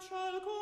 shall call.